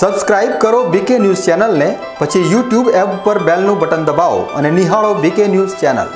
Subscribe કરો બીકે news ચેનલને, પછી યુટ્યુબ એપ પર બેલનું બટન દબાવો અને નિહાળો બીકે ન્યૂઝ ચેનલ.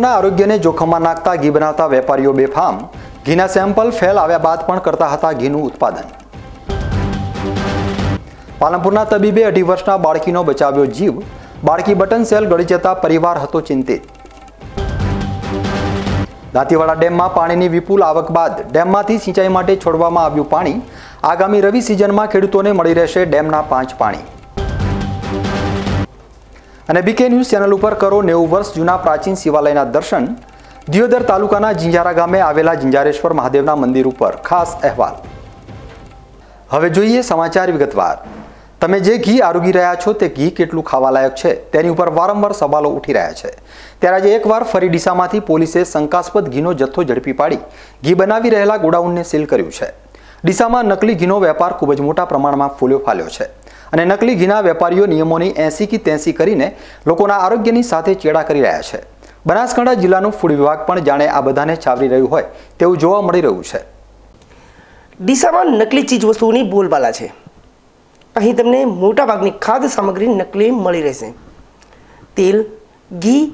લોકોના આરોગ્યને જોખમમાં નાખતા ઘી બનાવતા વેપારીઓ બેફામ. ઘીના સેમ્પલ ફેલ આવ્યા બાદ પણ કરતા હતા ઘીનું ઉત્પાદન. પાલનપુરના તબીબે અઢી વર્ષના બાળકીનો બચાવ્યો જીવ. બાળકી બટન સેલ ગળી જતા પરિવાર હતો ચિંતિત. દાંતીવાડા ડેમમાં પાણીની વિપુલ આવક બાદ ડેમમાંથી સિંચાઈ માટે છોડવામાં આવ્યું પાણી. આગામી રવિ સિઝનમાં ખેડૂતોને મળી રહેશે ડેમના પાંચ પાણી. અને બીકે ન્યૂઝ ચેનલ ઉપર કરો નેવું વર્ષ જૂના પ્રાચીન શિવાલયના દર્શન દિયોદર તાલુકાના જિંજારા ગામે આવેલા જિંજારેશ્વર મહાદેવના મંદિર ઉપર. ખાસ અહેવાલ. હવે જોઈએ સમાચાર વિગતવાર. તમે જે ઘી આરોગી રહ્યા છો તે ઘી કેટલું ખાવાલાયક છે? તેની ઉપર વારંવાર સવાલો ઉઠી રહ્યા છે. ત્યારે આજે એકવાર ફરી ડીસામાંથી પોલીસે શંકાસ્પદ ઘીનો જથ્થો ઝડપી પાડી ઘી બનાવી રહેલા ગોડાઉનને સીલ કર્યું છે. ડીસામાં નકલી ઘીનો વેપાર ખૂબ જ મોટા પ્રમાણમાં ફૂલ્યો ફાલ્યો છે. અને નકલી ઘીના વેપારીઓ નિયમોની એંસી કી તેંસી કરીને લોકોના આરોગ્યની સાથે ચેડા કરી રહ્યા છે. બનાસકાંઠા જિલ્લાનું ફૂડ વિભાગ પણ જાણે આ બધાને ચાવરી રહ્યું હોય તેવું જોવા મળી રહ્યું છે. ડીસામાં નકલી ચીજવસ્તુઓની બોલબાલા છે. અહીં તમને મોટાભાગની ખાદ્ય સામગ્રી નકલી મળી રહેશે. તેલ, ઘી,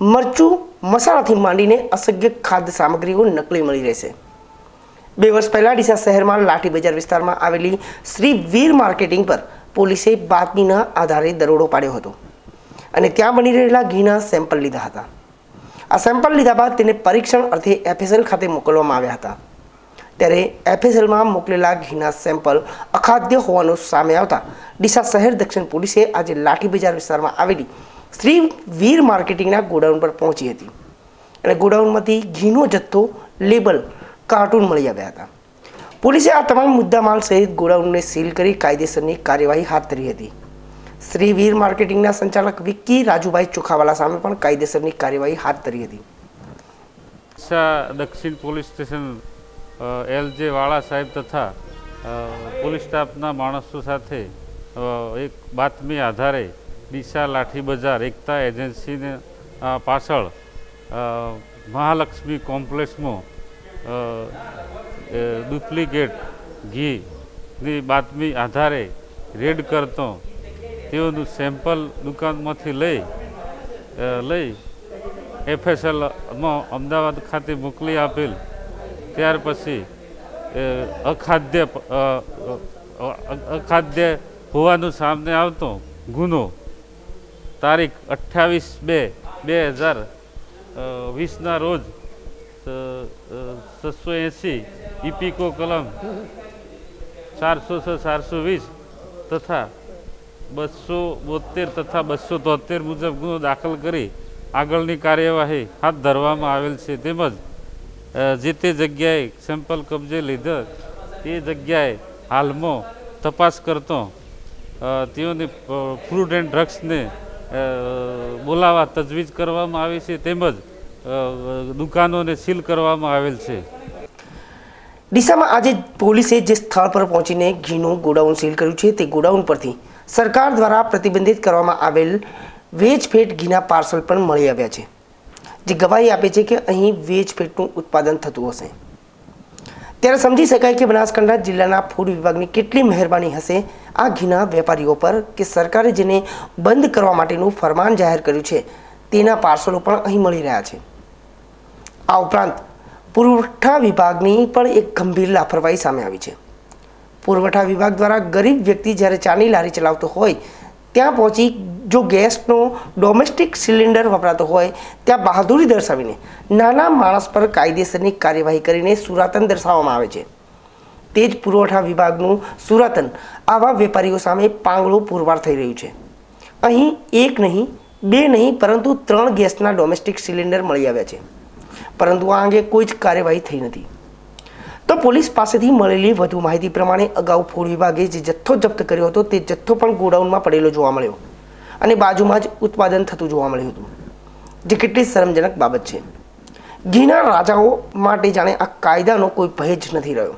મરચું, મસાલાથી માંડીને અસગ્ય ખાદ્ય સામગ્રીઓ નકલી મળી રહેશે. બે વર્ષ પહેલાં ડીસા શહેરમાં લાઠી બજાર વિસ્તારમાં આવેલી શ્રી વીર માર્કેટિંગ પર પોલીસે બાતમીના આધારે દરોડો પાડ્યો હતો અને ત્યાં બની રહેલા ઘીના સેમ્પલ લીધા હતા. આ સેમ્પલ લીધા બાદ તેને પરીક્ષણ અર્થે એફએસએલ ખાતે મોકલવામાં આવ્યા હતા. ત્યારે એફએસએલમાં મોકલેલા ઘીના સેમ્પલ અખાદ્ય હોવાનું સામે આવતા ડીસા શહેર દક્ષિણ પોલીસે આજે લાઠી બજાર વિસ્તારમાં આવેલી શ્રી વીર માર્કેટિંગના ગોડાઉન પર પહોંચી હતી. અને ગોડાઉનમાંથી ઘીનો જથ્થો લેબલ કાર્ટૂન મળી આવ્યા હતા. પોલીસે આ તમામ મુદ્દામાલ સહિત ગોડાઉનને સીલ કરી કાયદેસરની કાર્યવાહી હાથ ધરી હતી. શ્રી વીર માર્કેટિંગના સંચાલક વિક્કી રાજુભાઈ ચોખાવાલા સામે પણ કાયદેસરની કાર્યવાહી હાથ ધરી હતી. દક્ષિણ પોલીસ સ્ટેશન એલ જે વાળા સાહેબ તથા પોલીસ સ્ટાફના માણસો સાથે એક બાતમી આધારે ડીસા લાઠી બજાર એકતા એજન્સીને પાછળ મહાલક્ષ્મી કોમ્પ્લેક્સમાં ડુપ્લિકેટ ઘીની બાતમી આધારે રેડ કરતો તેઓનું સેમ્પલ દુકાનમાંથી લઈ લઈ એફએસએલમાં અમદાવાદ ખાતે મોકલી આપેલ. ત્યાર પછી અખાદ્ય અખાદ્ય હોવાનું સામને આવતો ગુનો. તારીખ અઠ્ઠાવીસ બે બે હજાર વીસના રોજ છસો એંસી ઇપિકો કલમ ચારસો છ, ચારસો વીસ તથા બસો બોતેર તથા બસો તોતેર મુજબ ગુનો દાખલ કરી આગળની કાર્યવાહી હાથ ધરવામાં આવેલ છે. તેમજ જે તે જગ્યાએ સેમ્પલ કબજે લીધો તે જગ્યાએ હાલમાં તપાસ કરતો તેઓને ફ્રૂટ એન્ડ ડ્રગ્સને બોલાવવા તજવીજ કરવામાં આવી છે. તેમજ દુકાનોને સીલ કરવામાં આવેલ છે. ડીસામાં આજે પોલીસે જે સ્થળ પર પહોંચીને ઘીનું ગોડાઉન સીલ કર્યું છે તે ગોડાઉન પરથી સરકાર દ્વારા પ્રતિબંધિત કરવામાં આવેલ વેજફેટ ઘીના પાર્સલ પણ મળી આવ્યા છે. જે ગવાહી આપે છે કે અહીં વેજફેટનું ઉત્પાદન થતું હશે. ત્યારે સમજી શકાય કે બનાસકાંઠા જિલ્લાના ફૂડ વિભાગની કેટલી મહેરબાની હશે આ ઘીના વેપારીઓ પર કે સરકારે જેને બંધ કરવા માટેનું ફરમાન જાહેર કર્યું છે તેના પાર્સલો પણ અહીં મળી રહ્યા છે. આ ઉપરાંત પુરવઠા વિભાગની પણ એક ગંભીર લાપરવાહી સામે આવી છે. પુરવઠા વિભાગ દ્વારા ગરીબ વ્યક્તિ જ્યારે ચાની લારી ચલાવતો હોય, ત્યાં પહોંચી જો ગેસનો ડોમેસ્ટિક સિલિન્ડર વપરાતો હોય, ત્યાં બહાદુરી દર્શાવીને નાના માણસ પર કાયદેસરની કાર્યવાહી કરીને સુરાતન દર્શાવવામાં આવે છે. તે જ પુરવઠા વિભાગનું સુરાતન આવા વેપારીઓ સામે પાંગળું પુરવાર થઈ રહ્યું છે. અહીં એક નહીં, બે નહીં, પરંતુ ત્રણ ગેસના ડોમેસ્ટિક સિલિન્ડર મળી આવ્યા છે. પરંતુ આ અંગે કોઈ જ કાર્યવાહી થઈ નથી. તો પોલીસ પાસેથી મળેલી વધુ માહિતી પ્રમાણે અગાઉ ફૂડ વિભાગે જે જથ્થો જપ્ત કર્યો હતો તે જથ્થો પણ ગોડાઉનમાં પડેલો જોવા મળ્યો અને બાજુમાં જ ઉત્પાદન થતું જોવા મળ્યું હતું. જે કેટલી શરમજનક બાબત છે. ઘીના રાજાઓ માટે જાણે આ કાયદાનો કોઈ ભય જ નથી રહ્યો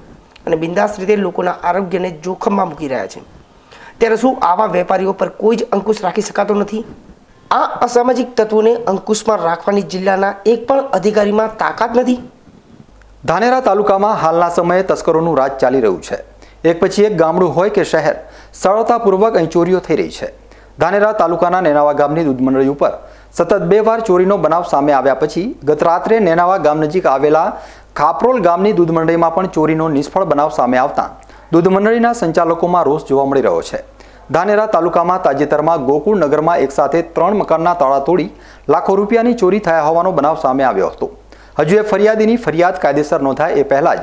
અને બિંદાસ રીતે લોકોના આરોગ્યને જોખમમાં મૂકી રહ્યા છે. ત્યારે શું આવા વેપારીઓ પર કોઈ જ અંકુશ રાખી શકાતો નથી? આ અસામાજિક તત્વોને અંકુશમાં રાખવાની જિલ્લાના એક પણ અધિકારીમાં તાકાત નથી. ધાનેરા તાલુકામાં હાલના સમયે તસ્કરોનું રાજ ચાલી રહ્યું છે. એક પછી એક ગામડું હોય કે શહેર, સરળતાપૂર્વક અહીં ચોરીઓ થઈ રહી છે. ધાનેરા તાલુકાના નેનાવા ગામની દૂધ મંડળી ઉપર સતત બે વાર ચોરીનો બનાવ સામે આવ્યા પછી ગત રાત્રે નેનાવા ગામ નજીક આવેલા ખાપરોલ ગામની દૂધ મંડળીમાં પણ ચોરીનો નિષ્ફળ બનાવ સામે આવતા દૂધ મંડળીના સંચાલકોમાં રોષ જોવા મળી રહ્યો છે. ધાનેરા તાલુકામાં તાજેતરમાં ગોકુળ નગરમાં એકસાથે ત્રણ મકાનના તાળા તોડી લાખો રૂપિયાની ચોરી થયા હોવાનો બનાવ સામે આવ્યો હતો. હજુ એ ફરિયાદીની ફરિયાદ કાયદેસર નોંધાય એ પહેલા જ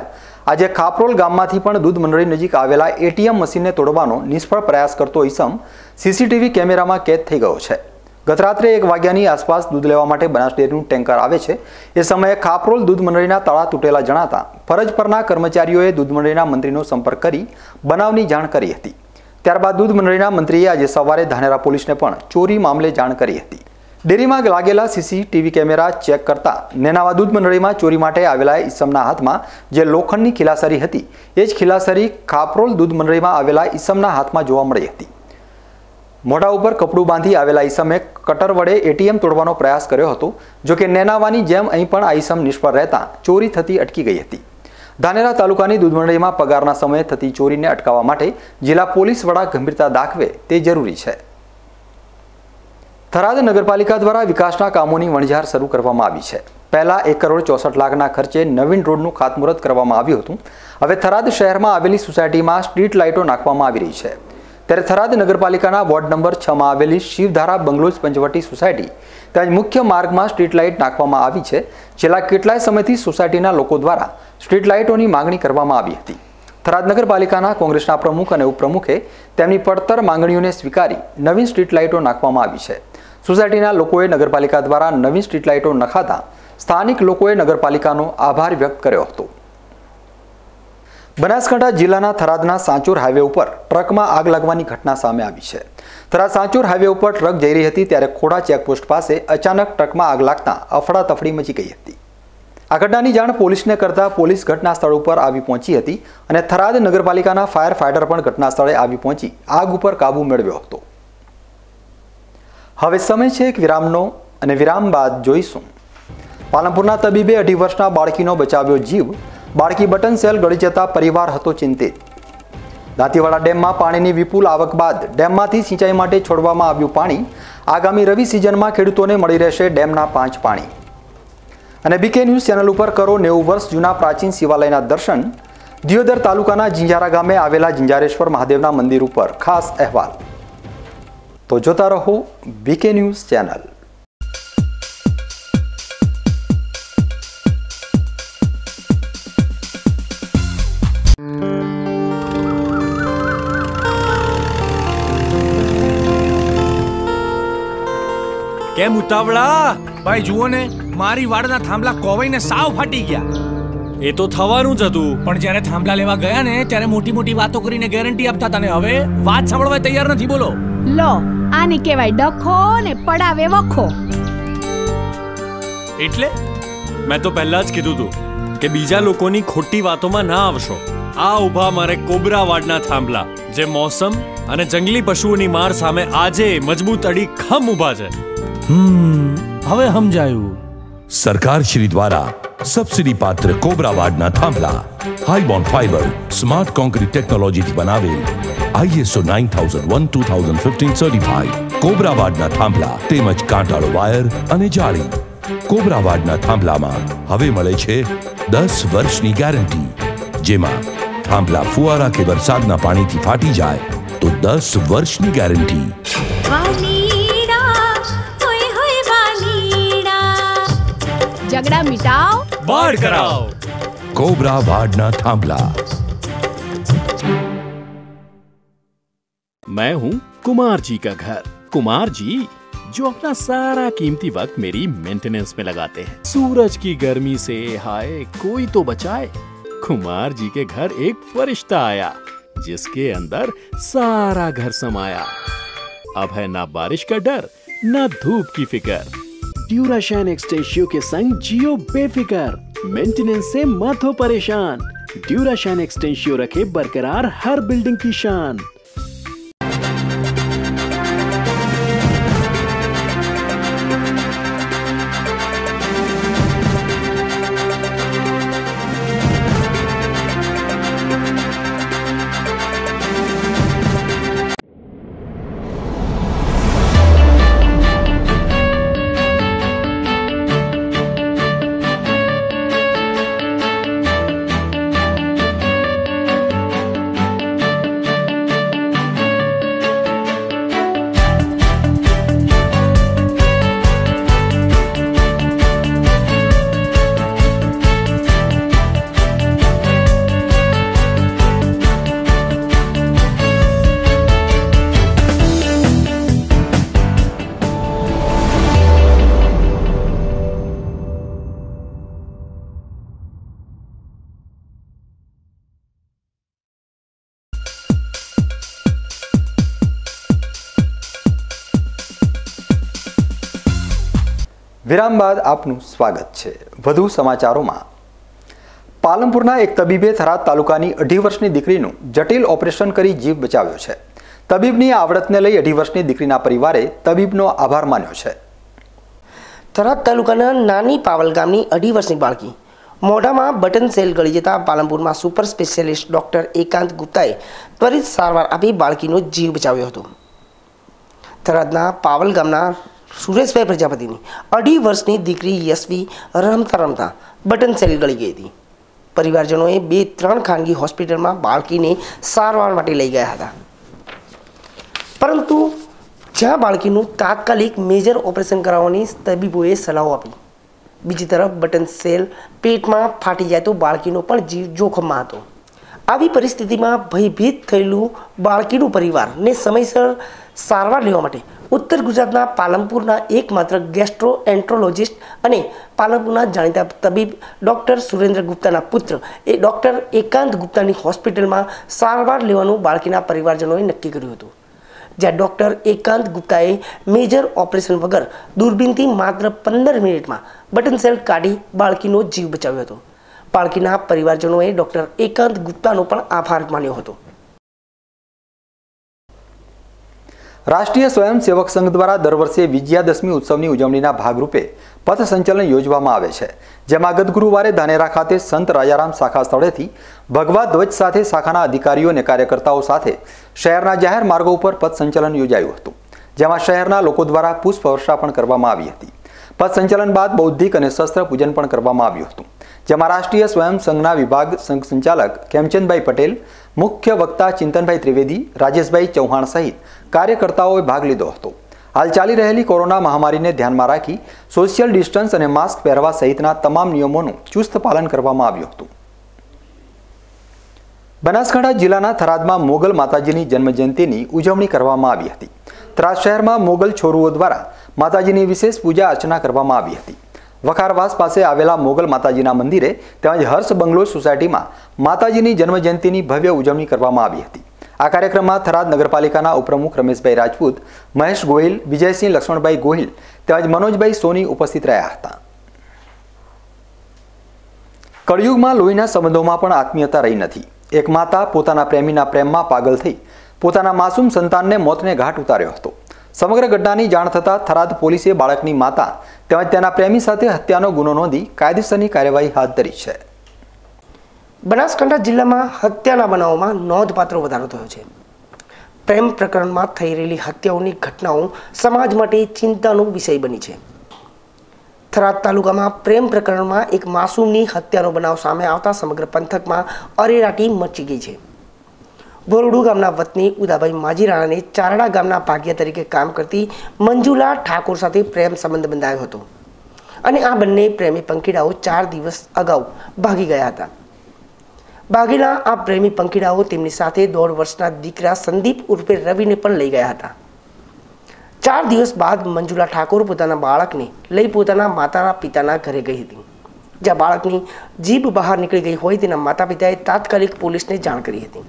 આજે ખાપરોલ ગામમાંથી પણ દૂધ મંડળી નજીક આવેલા એટીએમ મશીનને તોડવાનો નિષ્ફળ પ્રયાસ કરતો ઈસમ સીસીટીવી કેમેરામાં કેદ થઈ ગયો છે. ગતરાત્રે એક વાગ્યાની આસપાસ દૂધ લેવા માટે બનાસ ડેરીનું ટેન્કર આવે છે. એ સમયે ખાપરોલ દૂધ મંડળીના તળા તૂટેલા જણાતા ફરજ પરના કર્મચારીઓએ દૂધ મંડળીના મંત્રીનો સંપર્ક કરી બનાવની જાણ કરી હતી. ત્યારબાદ દૂધ મંડળીના મંત્રીએ આજે સવારે ધાનેરા પોલીસને પણ ચોરી મામલે જાણ કરી હતી. ડેરીમાં લાગેલા સીસીટીવી કેમેરા ચેક કરતા નેનાવા દૂધ મંડળીમાં ચોરી માટે આવેલા ઈસમના હાથમાં જે લોખંડની ખિલાસરી હતી, એ જ ખિલાસરી ખાપરોલ દૂધ મંડળીમાં આવેલા ઈસમના હાથમાં જોવા મળી હતી. મોઢા ઉપર કપડું બાંધી આવેલા ઈસમે કટર વડે એટીએમ તોડવાનો પ્રયાસ કર્યો હતો, જો કે નેનાવાની જેમ અહીં પણ આ ઈસમ નિષ્ફળ રહેતા ચોરી થતી અટકી ગઈ હતી. ધાનેરા તાલુકાની દૂધમંડળીમાં પગારના સમયે થતી ચોરીને અટકાવવા માટે જિલ્લા પોલીસ વડા ગંભીરતા દાખવે તે જરૂરી છે. થરાદ નગરપાલિકા દ્વારા વિકાસના કામોની વણઝાર શરૂ કરવામાં આવી છે. પહેલા એક કરોડ ચોસઠ લાખના ખર્ચે નવીન રોડનું ખાતમુહૂર્ત કરવામાં આવ્યું હતું. હવે થરાદ શહેરમાં આવેલી સોસાયટીમાં સ્ટ્રીટ લાઇટો નાખવામાં આવી રહી છે. ત્યારે થરાદ નગરપાલિકાના વોર્ડ નંબર છમાં આવેલી શિવધારા બંગલોજ પંચવટી સોસાયટી ત્યાં મુખ્ય માર્ગમાં સ્ટ્રીટ લાઇટ નાખવામાં આવી છે. છેલ્લા કેટલાય સમયથી સોસાયટીના લોકો દ્વારા સ્ટ્રીટ લાઇટોની માંગણી કરવામાં આવી હતી. થરાદ નગરપાલિકાના કોંગ્રેસના પ્રમુખ અને ઉપપ્રમુખે તેમની પડતર માંગણીઓને સ્વીકારી નવીન સ્ટ્રીટ લાઇટો નાખવામાં આવી છે. સોસાયટીના લોકોએ નગરપાલિકા દ્વારા નવી સ્ટ્રીટ લાઇટો નખાતા સ્થાનિક લોકોએ નગરપાલિકાનો આભાર વ્યક્ત કર્યો હતો. બનાસકાંઠા જિલ્લાના થરાદના સાંચોર હાઈવે ઉપર ટ્રકમાં આગ લાગવાની ઘટના સામે આવી છે. થરાદ સાંચોર હાઈવે ઉપર ટ્રક જઈ રહી હતી ત્યારે ખોડા ચેકપોસ્ટ પાસે અચાનક ટ્રકમાં આગ લાગતા અફડાતફડી મચી ગઈ હતી. આ ઘટનાની જાણ પોલીસને કરતા પોલીસ ઘટના સ્થળ ઉપર આવી પહોંચી હતી અને થરાદ નગરપાલિકાના ફાયર ફાઈટર પણ ઘટના સ્થળે આવી પહોંચી, આગ ઉપર કાબુ મેળવ્યો હતો. હવે સમય છે એક વિરામનો અને વિરામ બાદ જોઈશું. પાલનપુરના તબીબે અઢી વર્ષના બાળકીનો બચાવ્યો જીવ. બાળકી બટન સેલ ગળી જતા પરિવાર હતો ચિંતિત. દાંતીવાડા ડેમમાં પાણીની વિપુલ આવક બાદ ડેમમાંથી સિંચાઈ માટે છોડવામાં આવ્યું પાણી. આગામી રવિ સિઝનમાં ખેડૂતોને મળી રહેશે ડેમના પાંચ પાણી. અને બીકે ન્યૂઝ ચેનલ ઉપર કરો નેવું વર્ષ જૂના પ્રાચીન શિવાલયના દર્શન દિયોદર તાલુકાના જિંજારા ગામે આવેલા જિંજારેશ્વર મહાદેવના મંદિર ઉપર ખાસ અહેવાલ. તો જોતા રહો બીકે ન્યૂઝ ચેનલ કેમ ઉતાવળા? ભાઈ જુઓ ને. મારી વાડના થાંભલા કોવાઈને સાવ ફાટી ગયા. એ તો થવાનું જ હતું. પણ જ્યારે થાંભલા લેવા ગયા ને ત્યારે મોટી મોટી વાતો કરીને ગેરંટી આપતા હતા ને હવે વાત સાંભળવા તૈયાર નથી બોલો. લો આને કહેવાય ડખો ને પડાવે વખો. એટલે? મેં તો પહેલા જ કીધું હતું કે બીજા લોકોની ખોટી વાતોમાં ના આવશો. આ ઊભા મારે કોબરા વાડના થાંભલા જે મોસમ અને જંગલી પશુઓની માર સામે આજે મજબૂત અડી ખમ ઊભા છે. હમ હવે સમજાયું. સરકાર શ્રી દ્વારા સબસિડી પાત્ર કોબરાવાડના થાંભલા હાઈબોન્ડ ફાઈબર સ્માર્ટ કોન્ક્રીટ ટેકનોલોજીથી બનાવેલ ISO nine thousand one two thousand fifteen certified કોબરાવાડના થાંભલા તેમજ કાંટાળો વાયર અને જાળી. કોબરાવાડના થાંભલામાં હવે મળે છે દસ વર્ષની ગેરંટી. જેમાં થાંભલા ફુવારા કે વરસાદના પાણીથી ફાટી જાય તો દસ વર્ષની ગેરંટી. झगड़ा मिटाओ। वार्ड कराओ। कोबरा वाढना थांबला। मैं हूँ कुमार जी का घर। कुमार जी जो अपना सारा कीमती वक्त मेरी मेंटेनेंस में लगाते हैं। सूरज की गर्मी से हाय कोई तो बचाए। कुमार जी के घर एक फरिश्ता आया जिसके अंदर सारा घर समाया। अब है ना बारिश का डर ना धूप की फ़िक्र। ड्यूराशाइन एक्सटेंशियो के संग जियो बेफिकर मेंटेनेंस से मत हो परेशान ड्यूराशाइन एक्सटेंशियो रखे बरकरार हर बिल्डिंग की शान વિરામ બાદ આપનું સ્વાગત છે. વધુ સમાચારોમાં. પાલનપુરના એક તબીબે થરાદ તાલુકાની અઢી વર્ષની દીકરીનું જટિલ ઓપરેશન કરી જીવ બચાવ્યો છે. તબીબની આવડતને લઈ અઢી વર્ષની દીકરીના પરિવારે તબીબનો આભાર માન્યો છે. થરાદ તાલુકાના નાની પાવલ ગામની અઢી વર્ષની બાળકી મોઢામાં બટન સેલ ગળી જતા પાલનપુરમાં સુપર સ્પેશિયાલિસ્ટ ડોક્ટર એકાંત ગુપ્તાએ ત્વરિત સારવાર આપી બાળકીનો જીવ બચાવ્યો હતો. થરાદના પાવલ ગામના સુરેશભાઈ પ્રજાપતિની. અઢી વર્ષની દીકરી યશવી રમતા રમતા બટન સેલ ગળી ગઈ હતી. પરિવારજનોએ બે ત્રણ ખાનગી હોસ્પિટલમાં બાળકીને સારવાર માટે લઈ ગયા હતા. પરંતુ જ્યાં બાળકીનું તાત્કાલિક મેજર ઓપરેશન કરાવવાની તબીબોએ સલાહો આપી. બીજી તરફ બટન સેલ પેટમાં ફાટી જાય તો બાળકીનો પણ જીવ જોખમમાં હતો. આવી પરિસ્થિતિમાં ભયભીત થયેલું બાળકીનું પરિવારને સમયસર સારવાર લેવા માટે ઉત્તર ગુજરાતના પાલનપુરના એકમાત્ર ગેસ્ટ્રો એન્ટ્રોલોજિસ્ટ અને પાલનપુરના જાણીતા તબીબ ડૉક્ટર સુરેન્દ્ર ગુપ્તાના પુત્ર. એ ડૉક્ટર એકાંત ગુપ્તાની હોસ્પિટલમાં સારવાર લેવાનું બાળકીના પરિવારજનોએ નક્કી કર્યું હતું. જ્યાં ડૉક્ટર એકાંત ગુપ્તાએ મેજર ઓપરેશન વગર દૂરબીનથી માત્ર પંદર મિનિટમાં બટન સેલ કાઢી બાળકીનો જીવ બચાવ્યો હતો. બાળકીના પરિવારજનોએ ડૉક્ટર એકાંત ગુપ્તાનો પણ આભાર માન્યો હતો. રાષ્ટ્રીય સ્વયંસેવક સંઘ દ્વારા દર વર્ષે વિજયાદશમી ઉત્સવની ઉજવણીના ભાગરૂપે પથ સંચલન યોજવામાં આવે છે, જેમાં ગત ગુરુવારે ધાનેરા ખાતે સંત રાજારામ શાખા સ્થળેથી ભગવા ધ્વજ સાથે શાખાના અધિકારીઓ અને કાર્યકર્તાઓ સાથે શહેરના જાહેર માર્ગો ઉપર પથ સંચલન યોજાયું હતું, જેમાં શહેરના લોકો દ્વારા પુષ્પવર્ષા પણ કરવામાં આવી હતી. પથ સંચલન બાદ બૌદ્ધિક અને શસ્ત્ર પૂજન પણ કરવામાં આવ્યું હતું. જેમાં રાષ્ટ્રીય સ્વયં સંઘના વિભાગ સંઘ સંચાલક ખેમચંદભાઈ પટેલ, મુખ્ય વક્તા ચિંતનભાઈ ત્રિવેદી, રાજેશભાઈ ચૌહાણ સહિત કાર્યકર્તાઓએ ભાગ લીધો હતો. હાલ ચાલી રહેલી કોરોના મહામારીને ધ્યાનમાં રાખી સોશિયલ ડિસ્ટન્સ અને માસ્ક પહેરવા સહિતના તમામ નિયમોનું ચુસ્ત પાલન કરવામાં આવ્યું હતું. બનાસકાંઠા જિલ્લાના થરાદમાં મોગલ માતાજીની જન્મજયંતિની ઉજવણી કરવામાં આવી હતી. થરાદ શહેરમાં મોગલ છોરુઓ દ્વારા માતાજીની વિશેષ પૂજા અર્ચના કરવામાં આવી હતી. વખારવાસ પાસે આવેલા મોગલ માતાજીના મંદિરે તેમજ હર્ષ બંગલો સોસાયટીમાં માતાજીની જન્મજયંતિની ભવ્ય ઉજવણી કરવામાં આવી હતી. આ કાર્યક્રમમાં થરાદ નગરપાલિકાના ઉપપ્રમુખ રમેશભાઈ રાજપૂત, મહેશ ગોહિલ, વિજયસિંહ લક્ષ્મણભાઈ ગોહિલ તેમજ મનોજભાઈ સોની ઉપસ્થિત રહ્યા હતા. કળિયુગમાં લોહીના સંબંધોમાં પણ આત્મીયતા રહી નથી. એક માતા પોતાના પ્રેમીના પ્રેમમાં પાગલ થઈ પોતાના માસૂમ સંતાનને મોતને ઘાટ ઉતાર્યો હતો. સમગ્ર ઘટનાની જાણ થતાં થરાદ પોલીસે બાળકની માતા તેમજ તેના પ્રેમી સાથે હત્યાનો ગુનો નોંધી કાયદેસરની કાર્યવાહી હાથ ધરી છે. બનાસકાંઠા જિલ્લામાં હત્યાના બનાવોમાં નોંધપાત્ર વધારો થયો છે. પ્રેમ પ્રકરણમાં થઈ રહેલી હત્યાઓની ઘટનાઓ સમાજ માટે ચિંતાનો વિષય બની છે. થરાદ તાલુકામાં પ્રેમ પ્રકરણમાં એક માસૂમની હત્યાનો બનાવ સામે આવતા સમગ્ર પંથકમાં અરેરાટી મચી ગઈ છે. બોરડુ ગામના વતની ઉદાભાઈ માજીરાણાને ચારડા ગામના ભાગ્ય તરીકે કામ કરતી મંજુલા ઠાકોર સાથે પ્રેમ સંબંધ બંધાયો હતો. અને આ બંને પ્રેમી પંખીડાઓ ચાર દિવસ અગાઉ ભાગી ગયા હતા. ભાગેલા આ પ્રેમી પંખીડાઓ તેમની સાથે દોઢ વર્ષના દીકરા સંદીપ ઉર્ફે રવિને પણ લઈ ગયા હતા. ચાર દિવસ બાદ મંજુલા ઠાકોર પોતાના બાળકને લઈ પોતાના માતાના પિતાના ઘરે ગઈ હતી. જ્યાં બાળકની જીભ બહાર નીકળી ગઈ હોય તેના માતા પિતાએ તાત્કાલિક પોલીસને જાણ કરી હતી.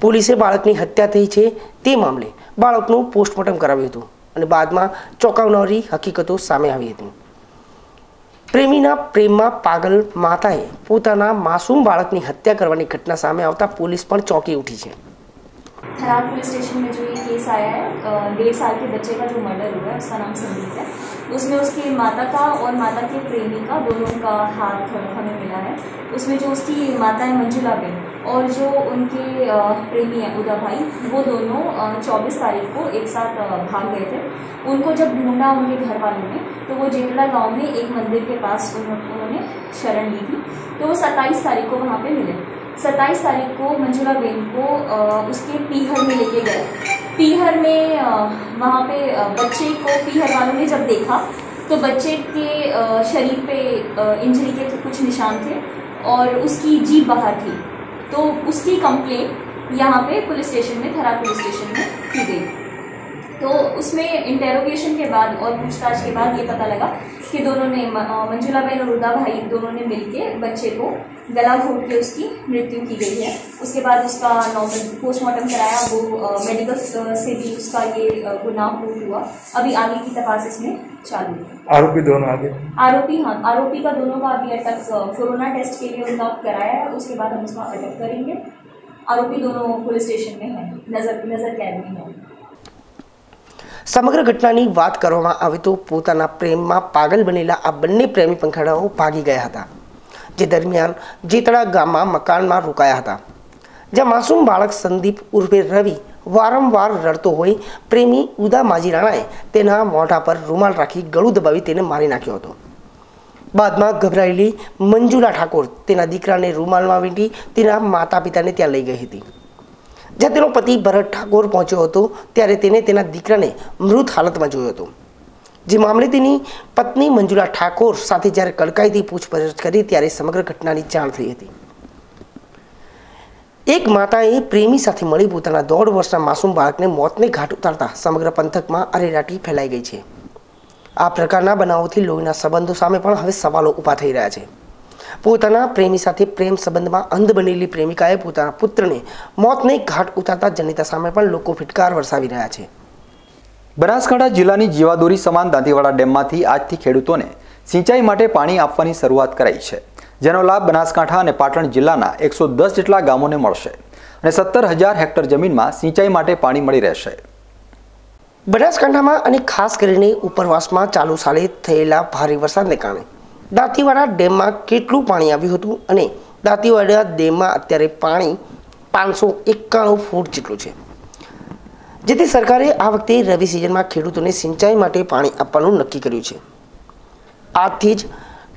પોલીસે બાળકની હત્યા થઈ છે તે મામલે બાળકનું પોસ્ટમોર્ટમ કરાવ્યું હતું અને બાદમાં ચોંકાવનારી હકીકતો સામે આવી હતી પ્રેમીના પ્રેમમાં પાગલ માતાએ પોતાના માસૂમ બાળકની હત્યા કરવાની ઘટના સામે આવતા પોલીસ પણ ચોંકી ઉઠી છે खराब पुलिस स्टेशन में जो ये केस आया है अ, डेढ़ साल के बच्चे का जो मर्डर हुआ है उसका नाम संदीप है उसमें उसके माता का और माता के प्रेमी का दोनों का हाथ हमें मिला है उसमें जो उसकी माता है मंजुला बेन और जो उनके प्रेमी हैं उदा भाई, वो दोनों चौबीस तारीख को एक साथ भाग गए थे। उनको जब ढूंढा उनके घर वालों ने तो वो जेठड़ा गाँव में एक मंदिर के पास उन्होंने शरण ली थी। तो वो सत्ताईस तारीख को वहाँ पे मिले। सत्ताईस तारीख को मंजुला बेन को उसके पीहर में लेके गए। पीहर में वहाँ पे बच्चे को पीहर वालों ने जब देखा तो बच्चे के शरीर पे इंजरी के कुछ निशान थे और उसकी जीप बाहर थी। तो उसकी कंप्लेन यहाँ पे पुलिस स्टेशन में, थरा पुलिस स्टेशन में की गई। तो उसमें इंटेरोगेशन के बाद और पूछताछ के बाद ये पता लगा कि दोनों ने मंजुला बहन और उदा भाई दोनों ने मिलके बच्चे को गला घोट के उसकी मृत्यु की गई है उसके बाद उसका नॉर्मल पोस्टमार्टम कराया वो अ, मेडिकल अ, से भी उसका ये अ, गुनाह प्रूव हुआ अभी आगे की तपास इसमें चालू है आरोपी दोनों आगे आरोपी हाँ आरोपी का दोनों का अभी अटक अ, कोरोना टेस्ट के लिए उनका कराया है उसके बाद हम उसका अटक करेंगे आरोपी दोनों पुलिस स्टेशन में है नजर नजर कैद में है સમગ્ર ઘટનાની વાત કરવામાં આવે તો પોતાના પ્રેમમાં પાગલ બનેલા આ બંને પ્રેમી પંખડાઓ ભાગી ગયા હતા જે દરમિયાન જેતડા ગામમાં મકાનમાં રોકાયા હતા. જ્યાં માસૂમ બાળક સંદીપ ઉર્ફે રવિ વારંવાર રડતો હોય, પ્રેમી ઉદા માજી રાણાએ તેના મોઢા પર રૂમાલ રાખી ગળું દબાવી તેને મારી નાખ્યો હતો. બાદમાં ગભરાયેલી મંજુલા ઠાકોર તેના દીકરાને રૂમાલમાં વીંટી તેના માતા પિતાને ત્યાં લઈ ગઈ હતી. જ્યાં તેનો પતિ ભરત ઠાકોર પહોંચ્યો હતો, ત્યારે તેને તેના દીકરાને મૃત હાલતમાં જોયો હતો. જે મામલે તેની પત્ની મંજુલા ઠાકોર સાથે જ્યારે કડકાઈથી પૂછપરછ કરી ત્યારે સમગ્ર ઘટનાની જાણ થઈ હતી. એક માતાએ પ્રેમી સાથે મળી પોતાના દોઢ વર્ષના માસૂમ બાળકને મોતને ઘાટ ઉતારતા સમગ્ર પંથકમાં અરેરાટી ફેલાઈ ગઈ છે. આ પ્રકારના બનાવોથી લોહીના સંબંધો સામે પણ હવે સવાલો ઊભા થઈ રહ્યા છે. પોતાના પ્રેમી સાથે પ્રેમ સંબંધમાં અંધ બનેલી પ્રેમિકાએ પોતાના પુત્રને મોતને ઘાટ ઉતારતા જનિતા સામે પણ લોકો ફિટકાર વરસાવી રહ્યા છે. બનાસકાંઠા જિલ્લાની જીવાદોરી સમાન દાંતીવાડા ડેમમાંથી આજથી ખેડૂતોને સિંચાઈ માટે પાણી આપવાની શરૂઆત કરાઈ છે, જેનો લાભ બનાસકાંઠા અને પાટણ જિલ્લાના એકસો દસ જેટલા ગામોને મળશે અને સત્તર હજાર હેક્ટર જમીનમાં સિંચાઈ માટે પાણી મળી રહેશે. બનાસકાંઠામાં અને ખાસ કરીને ઉપરવાસમાં ચાલુ સાલે થયેલા ભારે વરસાદને કારણે દાંતીવાડા ડેમમાં કેટલું પાણી આવ્યું હતું અને દાંતીવાડા ડેમમાં અત્યારે પાણી પાંચસો એકાણું ફૂટ જેટલું છે. જેથી સરકારે આ વખતે રવિ સિઝનમાં ખેડૂતોને સિંચાઈ માટે પાણી આપવાનું નક્કી કર્યું છે. આજથી જ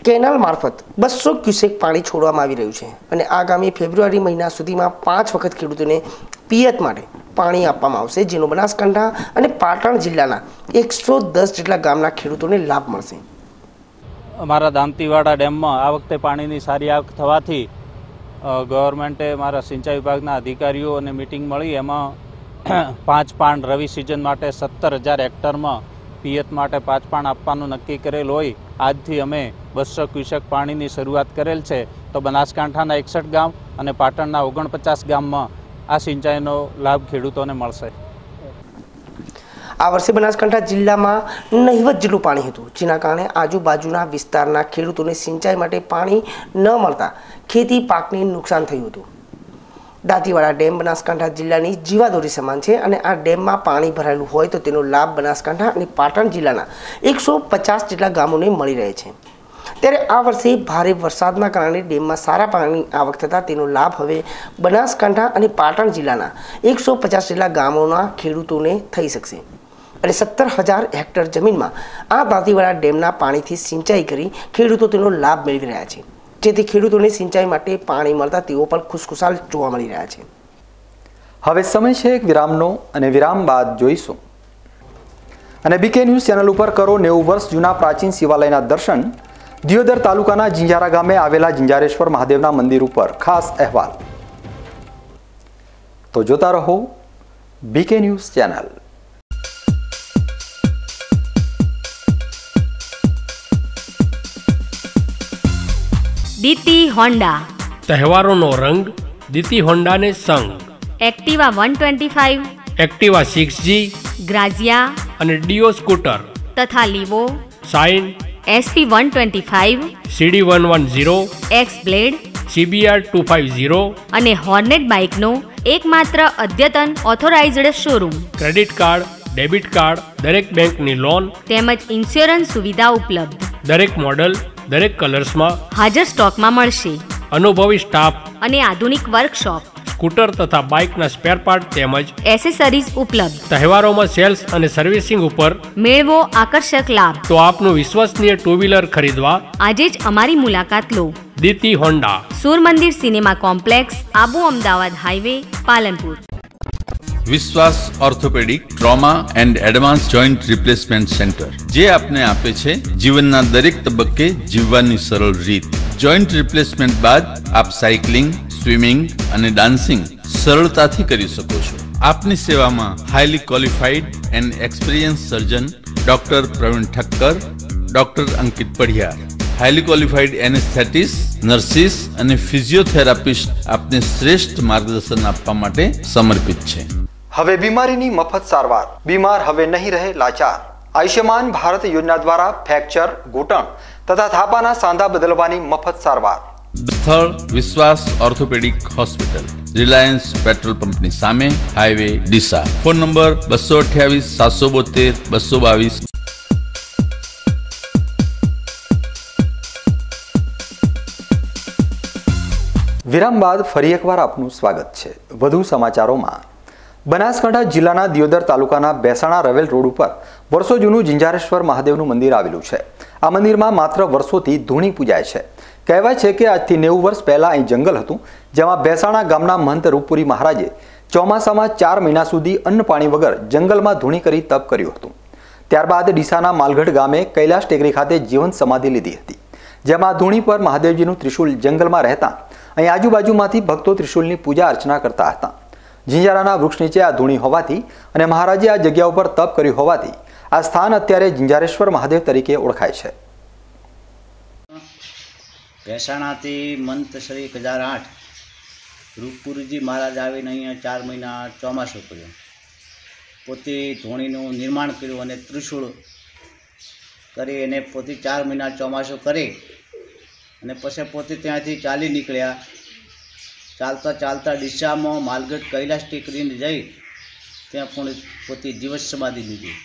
કેનાલ મારફત બસો ક્યુસેક પાણી છોડવામાં આવી રહ્યું છે અને આગામી ફેબ્રુઆરી મહિના સુધીમાં પાંચ વખત ખેડૂતોને પિયત માટે પાણી આપવામાં આવશે, જેનો બનાસકાંઠા અને પાટણ જિલ્લાના એકસો દસ જેટલા ગામના ખેડૂતોને લાભ મળશે. અમારા દાંતીવાડા ડેમમાં આ વખતે પાણીની સારી આવક થવાથી ગવર્મેન્ટે મારા સિંચાઈ વિભાગના અધિકારીઓ અને મિટિંગ મળી. એમાં પાંચ પાન રવિ સિઝન માટે સત્તર હજાર હેક્ટરમાં પિયત માટે પાંચ પાન આપવાનું નક્કી કરેલ હોય, આજથી અમે બસો ક્યુસેક પાણીની શરૂઆત કરેલ છે. તો બનાસકાંઠાના એકસઠ ગામ અને પાટણના ઓગણપચાસ ગામમાં આ સિંચાઈનો લાભ ખેડૂતોને મળશે. આ વર્ષે બનાસકાંઠા જિલ્લામાં નહિવત જેટલું પાણી હતું, જેના કારણે આજુબાજુના વિસ્તારના ખેડૂતોને સિંચાઈ માટે પાણી ન મળતા ખેતી પાકને નુકસાન થયું હતું. દાંતીવાડા ડેમ બનાસકાંઠા જિલ્લાની જીવાદોરી સમાન છે અને આ ડેમમાં પાણી ભરાયેલું હોય તો તેનો લાભ બનાસકાંઠા અને પાટણ જિલ્લાના એકસો પચાસ જેટલા ગામોને મળી રહે છે. ત્યારે આ વર્ષે ભારે વરસાદના કારણે ડેમમાં સારા પાણીની આવક થતાં તેનો લાભ હવે બનાસકાંઠા અને પાટણ જિલ્લાના એકસો પચાસ જેટલા ગામોના ખેડૂતોને થઈ શકશે. અને સત્તર હજાર હેક્ટર જમીનમાં આ દાંતીવાડા ડેમના પાણીથી સિંચાઈ કરી ખેડૂતો તેનો લાભ મેળવી રહ્યા છે. જેથી ખેડૂતોને સિંચાઈ માટે પાણી મળતા તેઓ પણ ખુશખુશાલ જોવા મળી રહ્યા છે. હવે સમય છે એક વિરામનો અને વિરામ બાદ જોઈશું. અને બીકે ન્યૂઝ ચેનલ ઉપર કરો નેવું વર્ષ જૂના પ્રાચીન શિવાલયના દર્શન. દિયોદર તાલુકાના જિંજારા ગામે આવેલા જિંજારેશ્વર મહાદેવના મંદિર ઉપર ખાસ અહેવાલ. તો જોતા રહો BK news channel Diti Honda. તહેવારોનો રંગ દીતી હોન્ડાને સંગ. Activa one twenty five Activa six G. Grazia. અને ડીઓ સ્કૂટર. તથા Livo. Shine SP one twenty five CD one one zero. X Blade. CBR two five zero. અને Hornet બાઇકનો એકમાત્ર અદ્યતન authorised showroom. Credit card debit card દરેક બેંકની loan. તેમજ insurance સુવિધા ઉપલબ્ધ. દરેક મોડલ દરેક કલર્સમાં હાજર સ્ટોકમાં મળશે. અનુભવી સ્ટાફ અને આધુનિક વર્કશોપ. સ્કૂટર તથા બાઇકના સ્પેર પાર્ટ તેમજ એસેસરીઝ ઉપલબ્ધ. તહેવારોમાં સેલ્સ અને સર્વિસિંગ ઉપર મેળવો આકર્ષક લાભ. તો આપનું વિશ્વસનીય ટુ વ્હીલર ખરીદવા આજે જ અમારી મુલાકાત લો. Deeti Honda. Sur Mandir cinema complex Abu Ahmedabad highway Palanpur. Vishwas orthopaedic, trauma and advance joint replacement centre, જે આપને આપે છે જીવનના દરેક તબક્કે જીવવાની સરળ રીત. જોઈન્ટ રિપ્લેસમેન્ટ બાદ આપ સાયકલિંગ, સ્વિમિંગ અને ડાન્સિંગ સરળતાથી કરી શકો છો. આપની સેવામાં highly qualified and experience surgeon doctor Pravin Thakkar doctor Ankit Padhiyar. Highly qualified anaesthetist nurses અને ફિઝિયોથેરાપિસ્ટ આપને શ્રેષ્ઠ માર્ગદર્શન આપવા માટે સમર્પિત છે. હવે બીમારીની મફત સારવાર. બીમાર હવે નહીં રહે લાચાર. આયુષ્યમાન ભારત યોજના દ્વારા ફ્રેક્ચર ઘૂંટણ તથા થાપાના સાંધા બદલવાની મફત સારવાર. સ્થળ વિશ્વાસ ઓર્થોપેડિક હોસ્પિટલ રિલાયન્સ પેટ્રોલ પંપની સામે હાઈવે ડીસા ફોન નંબર બસો અઠ્યાવીસ સાતસો બોતેર બસો બાવીસ. વિરામ બાદ ફરી એકવાર આપનું સ્વાગત છે. વધુ સમાચારોમાં બનાસકાંઠા જિલ્લાના દિયોદર તાલુકાના બેસાણા રવેલ રોડ ઉપર વર્ષો જૂનું જિંજારેશ્વર મહાદેવનું મંદિર આવેલું છે. આ મંદિરમાં માત્ર વર્ષોથી ધૂણી પૂજાય છે. કહેવાય છે કે આજથી નેવું વર્ષ પહેલાં અહીં જંગલ હતું, જેમાં બેસાણા ગામના મહંત રૂપપુરી મહારાજે ચોમાસામાં ચાર મહિના સુધી અન્ન પાણી વગર જંગલમાં ધૂણી કરી તપ કર્યું હતું. ત્યારબાદ ડીસાના માલગઢ ગામે કૈલાશ ટેકરી ખાતે જીવંત સમાધિ લીધી હતી. જેમાં ધૂણી પર મહાદેવજીનું ત્રિશુલ જંગલમાં રહેતા અહીં આજુબાજુમાંથી ભક્તો ત્રિશુલની પૂજા અર્ચના કરતા હતા. જિંજારાના વૃક્ષ નીચે આ ધૂણી હોવાથી અને મહારાજે આ જગ્યા ઉપર તપ કર્યું હોવાથી આ સ્થાન અત્યારે જિંજારેશ્વર મહાદેવ તરીકે ઓળખાય છે. ભેસાણાથી મંત શ્રી હજાર આઠ રૂપપુરજી મહારાજ આવીને અહીંયા ચાર મહિના ચોમાસું કર્યું. પોતે ધોણીનું નિર્માણ કર્યું અને ત્રિશુળ કરી એને પોતે ચાર મહિના ચોમાસું કરી અને પછી પોતે ત્યાંથી ચાલી નીકળ્યા. ચાલતા ચાલતા ડીસામાં માલગઢ કૈલાસ ટેકરીને જઈ ત્યાં પણ પોતે દિવસ સમાધિ લીધી.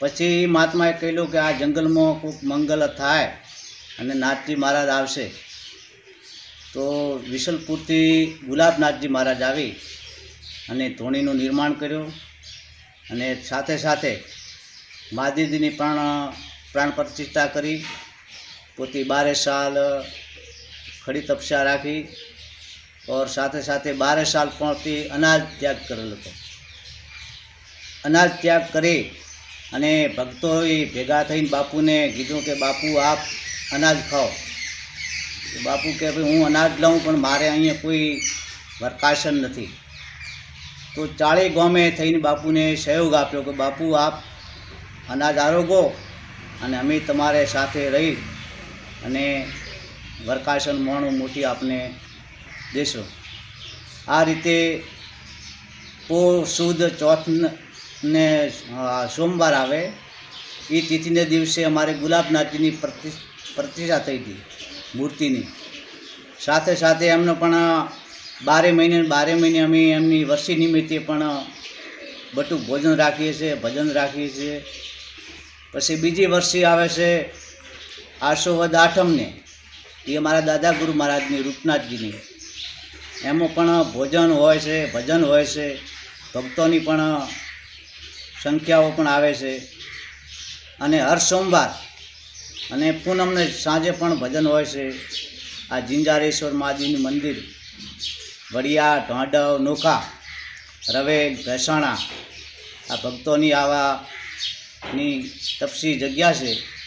પછી મહાત્માએ કહ્યું કે આ જંગલમાં કોઈક મંગલ થાય અને નાથજી મહારાજ આવશે. તો વિશલપુરથી ગુલાબનાથજી મહારાજ આવી અને ધોણીનું નિર્માણ કર્યું અને સાથે સાથે મહાદેવજીની પ્રાણ પ્રાણ પ્રતિષ્ઠા કરી. પોતે બારે સાલ ખડી તપસ્યા રાખી. ઓર સાથે સાથે બારે સાલ પણ અનાજ ત્યાગ કરેલો હતો અનાજ ત્યાગ કરી અને ભક્તોએ ભેગા થઈને બાપુને કીધું કે બાપુ આપ અનાજ ખાઓ બાપુ કે ભાઈ હું અનાજ લઉં પણ મારે અહીંયા કોઈ વરકાશન નથી તો ચાળે ગામે થઈને બાપુને સહયોગ આપ્યો કે બાપુ આપ અનાજ આરોગો અને અમે તમારે સાથે રહી અને વરકાશન મોણું મોટી આપને દેશો. આ રીતે પો સુદ, ચોથ ને સોમવાર આવે, એ તિથિને દિવસે અમારે ગુલાબનાથજીની પ્રતિ, પ્રતિષ્ઠા થઈ હતી, મૂર્તિની. સાથે સાથે એમનો પણ બારે મહિને બારે મહિને અમે એમની વર્ષી નિમિત્તે પણ બટુક ભોજન રાખીએ છીએ, ભજન રાખીએ છીએ. પછી બીજી વર્ષી આવે છે આશોવદ આઠમને. એ અમારા દાદા ગુરુ મહારાજની રૂપનાથજીની. એમાં પણ ભોજન હોય છે, ભજન હોય છે, ભક્તોની પણ સંખ્યાઓ પણ આવે છે. અને હર સોમવાર અને પૂનમને સાંજે પણ ભજન હોય છે. આ જિંજારેશ્વર મહાદેવનું મંદિર, વડિયા ઢોંડવ નોખા, રવે, ભેસાણા, આ ભક્તોની આવાની તપસી જગ્યા છે.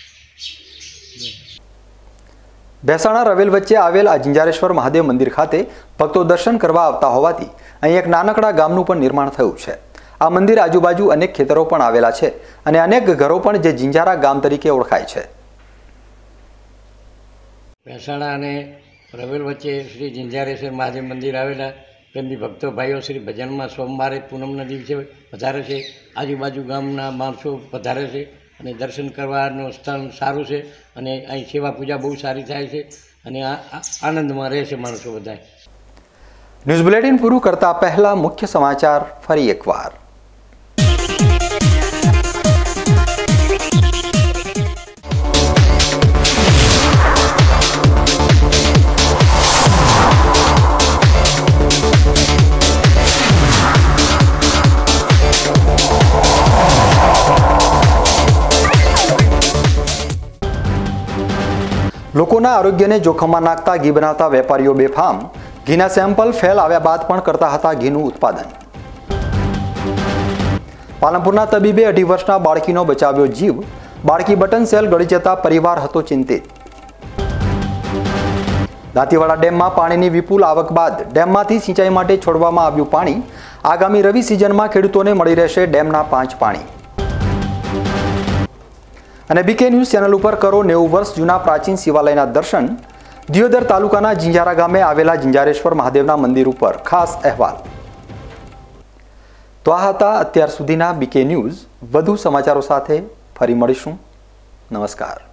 ભેસાણા રવેલ વચ્ચે આવેલ આ જિંજારેશ્વર મહાદેવ મંદિર ખાતે ભક્તો દર્શન કરવા આવતા હોવાથી અહીં એક નાનકડા ગામનું પણ નિર્માણ થયું છે. આ મંદિર આજુબાજુ અનેક ખેતરો પણ આવેલા છે અને અનેક ઘરો પણ જે જિંજારા ગામ તરીકે ઓળખાય છે. મહેસાણા અને રવેલ વચ્ચે શ્રી જિંજારેશ્વર મહાદેવ મંદિર આવેલા, તેમની ભક્તો ભાઈઓ શ્રી ભજનમાં સોમવારે પૂનમના દિવસે વધારે છે. આજુબાજુ ગામના માણસો વધારે છે. અને દર્શન કરવાનું સ્થળ સારું છે અને અહીં સેવા પૂજા બહુ સારી થાય છે અને આ આનંદમાં રહે છે માણસો બધા ન્યૂઝ બુલેટિન પૂરું કરતા પહેલા મુખ્ય સમાચાર ફરી એકવાર. લોકોના આરોગ્યને જોખમમાં નાખતા ઘી બનાવતા વેપારીઓ બેફામ. ઘીના સેમ્પલ ફેલ આવ્યા બાદ પણ કરતા હતા ઘીનું ઉત્પાદન. પાલનપુરના તબીબે અઢી વર્ષના બાળકીનો બચાવ્યો જીવ. બાળકી બટન સેલ ગળી જતા પરિવાર હતો ચિંતિત. દાંતીવાડા ડેમમાં પાણીની વિપુલ આવક બાદ ડેમમાંથી સિંચાઈ માટે છોડવામાં આવ્યું પાણી. આગામી રવિ સિઝનમાં ખેડૂતોને મળી રહેશે ડેમના પાંચ પાણી. અને બીકે ન્યૂઝ ચેનલ ઉપર કરો નેવું વર્ષ જૂના પ્રાચીન શિવાલયના દર્શન દિયોદર તાલુકાના જિંજારા ગામે આવેલા જિંજારેશ્વર મહાદેવના મંદિર ઉપર ખાસ અહેવાલ. તો આ હતા અત્યાર સુધીના બીકે ન્યૂઝ વધુ સમાચારો સાથે ફરી મળીશું. નમસ્કાર.